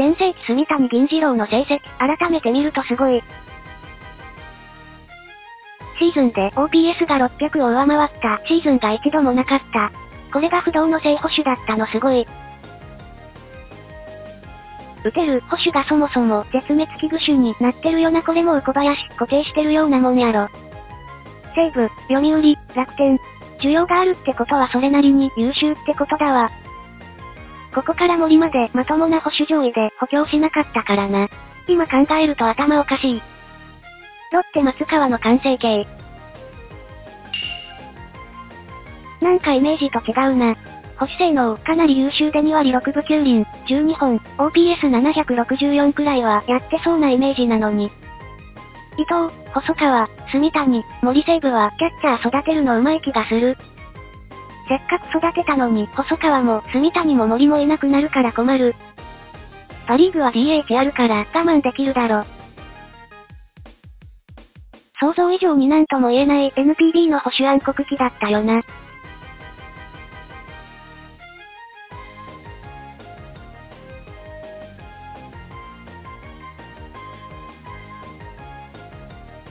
全盛期住谷銀次郎の成績、改めて見るとすごい。シーズンで OPS が600を上回ったシーズンが一度もなかった。これが不動の正捕手だったのすごい。打てる捕手がそもそも絶滅危惧種になってるよなこれもう小林固定してるようなもんやろ。西武、読売、楽天。需要があるってことはそれなりに優秀ってことだわ。ここから森までまともな保守上位で補強しなかったからな。今考えると頭おかしい。ロッテ松川の完成形。なんかイメージと違うな。保守性能、かなり優秀で2割6分9厘、12本、OPS764 くらいはやってそうなイメージなのに。伊藤、細川、住谷、森西部はキャッチャー育てるの上手い気がする。せっかく育てたのに、細川も住谷も森もいなくなるから困る。パリーグは DH あるから我慢できるだろ。想像以上になんとも言えない NPB の保守暗黒期だったよな。